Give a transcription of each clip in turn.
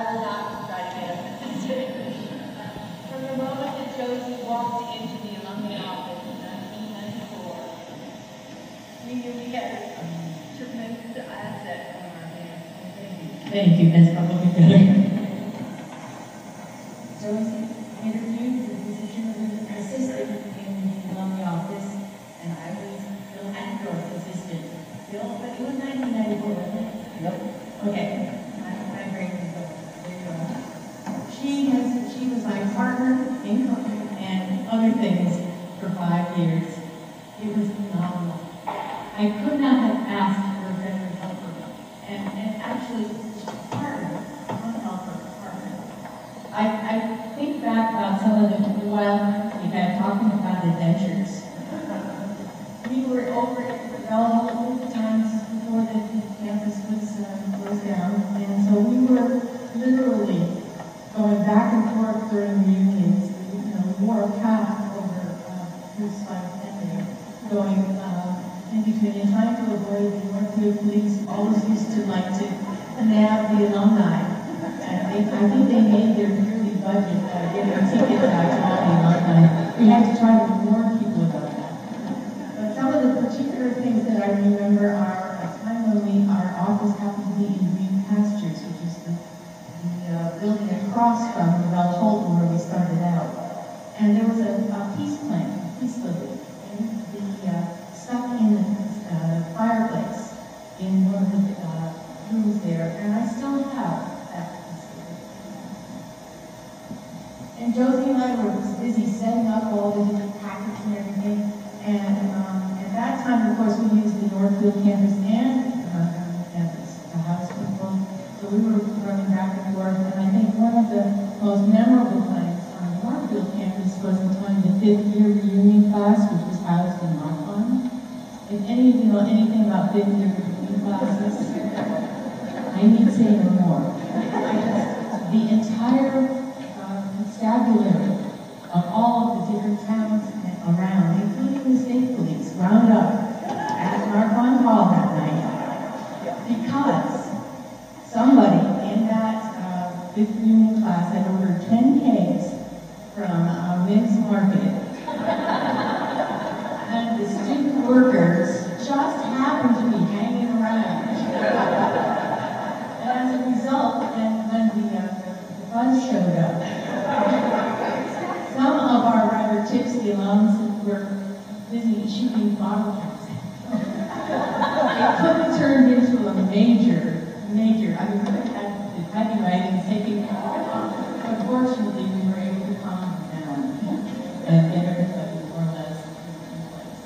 I will not try to get From the moment that Josie walked into the alumni office in 1994, we knew we had a tremendous asset on our hands. Thank you, Ms. Public Josie interviewed the position of assistant in the alumni office, and I was Bill Hackendorf's assistant. Bill, but it was 1994, wasn't it? Nope. Okay. Partner in company and other things for five years. It was phenomenal. I could not have asked for a better helper. And, and actually, partner, not helper, partner. I, I think back about some of the, the while we had talking about adventures. We were over at Bell multiple times before the campus going uh, in between and trying to avoid the Northfield police. Always used to like to nab the alumni. And they, I think they made their yearly budget uh, getting tickets out to all the alumni. We had to try to warn people about that. But some of the particular things that I remember are a time when we, our office happened to be in Green Pastures, which is the, the uh, building across from the Bell Holden where we started out. And there was a, a peace plant, a peace lily, and I still have that. And Josie and I were busy setting up all the different packets and everything. And um, at that time, of course, we used the Northfield campus and the Montgomery campus house people. So we were running back and forth. And I think one of the most memorable times on the Northfield campus was the time the fifth year reunion class, which was housed in Marquand. If any of you know anything about fifth year reunion classes, I need say no more. The entire uh, constabulary of all of the different towns around, including the state police, wound up at Marquand Hall that night because somebody in that uh, fifth reunion class had ordered 10 cakes from uh, Mims Market. Bottle it could have turned into a major, major, I mean, we had the heavy writing taking, unfortunately, we were able to calm down and get everybody more or less in place.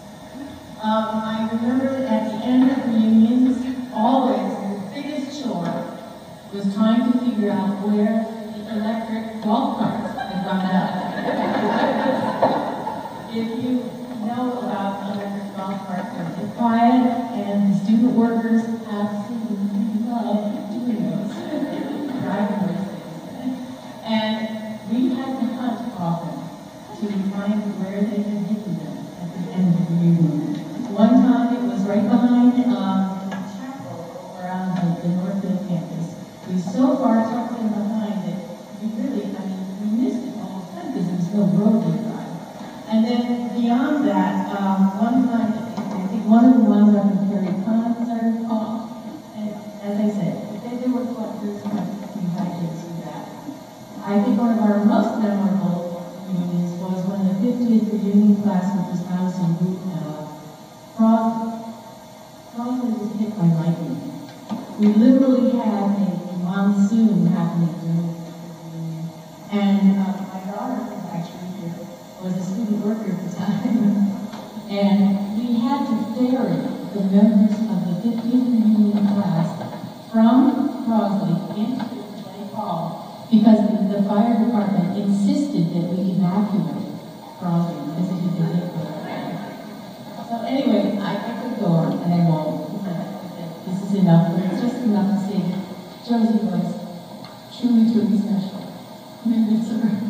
Um, I remember at the end of reunions, always the biggest chore was trying to figure out where the electric golf carts had gone up. if you golf carts, they're quiet, and student workers absolutely love doing those, driving those. And we had to hunt often to find where they had hidden them at the end of the reunion. One time it was right behind um, the chapel around the, the Northfield campus. We so far tucked in behind that we really, I mean, we missed it all the time because there was to drive. And then beyond that, um, one think one of our most memorable reunions was when the 50th reunion class, which was housed in Root, uh, Crosby, was hit by lightning. We literally had a, monsoon happening during the. And uh, my daughter was actually here, was a student worker at the time. and we had to ferry the members It's just enough to sing. Josie was truly, truly special. Minutes are.